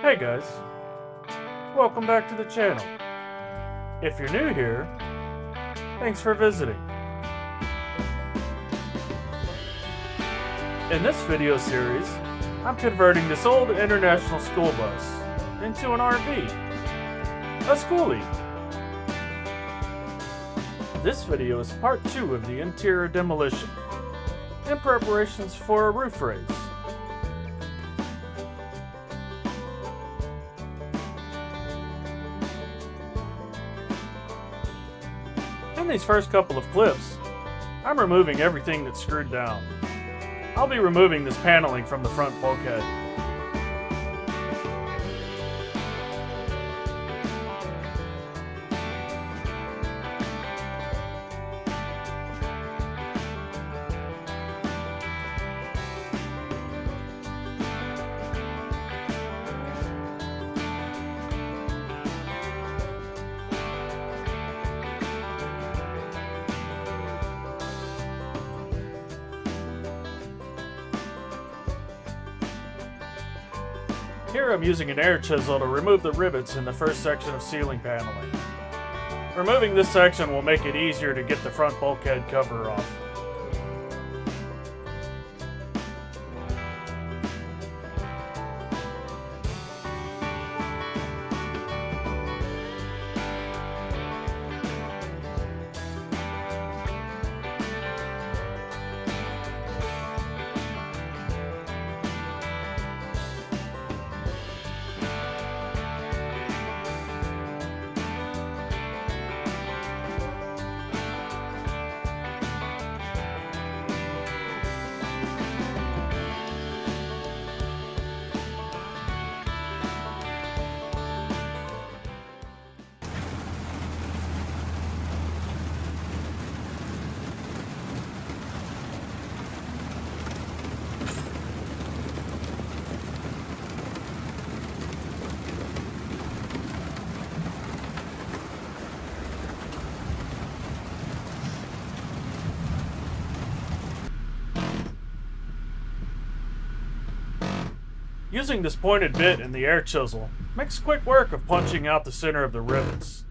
Hey guys, welcome back to the channel. If you're new here, thanks for visiting. In this video series, I'm converting this old international school bus into an RV, a skoolie. This video is part two of the interior demolition and preparations for a roof raise. In these first couple of clips, I'm removing everything that's screwed down. I'll be removing this paneling from the front bulkhead. Here I'm using an air chisel to remove the rivets in the first section of ceiling paneling. Removing this section will make it easier to get the front bulkhead cover off. Using this pointed bit and the air chisel makes quick work of punching out the center of the rivets.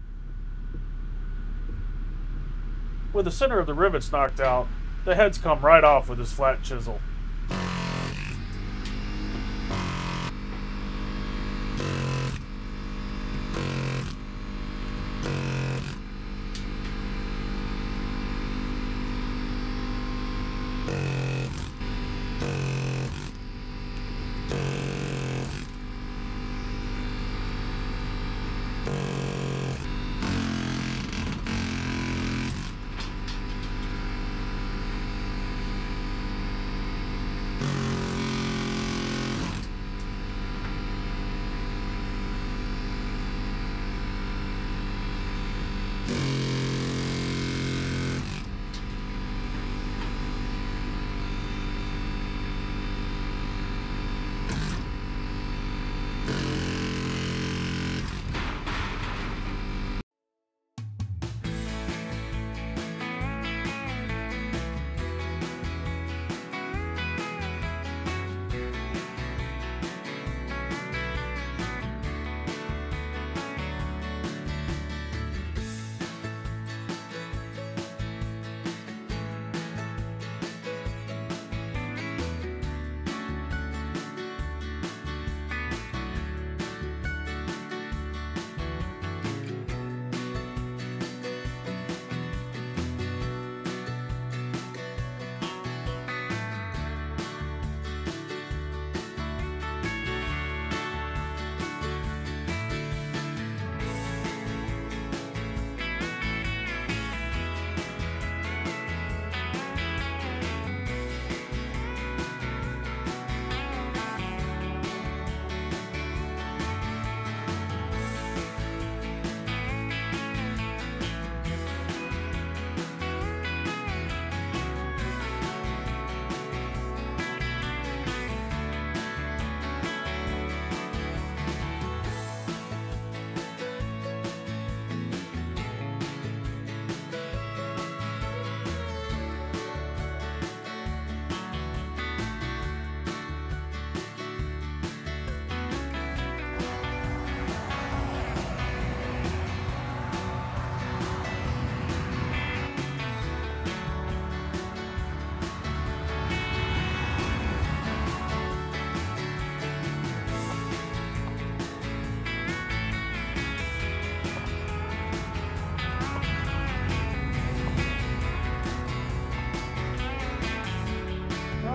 With the center of the rivets knocked out, the heads come right off with this flat chisel. you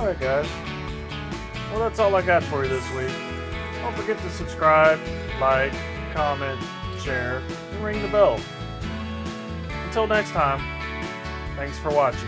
Alright, guys. Well, that's all I got for you this week. Don't forget to subscribe, like, comment, share, and ring the bell. Until next time, thanks for watching.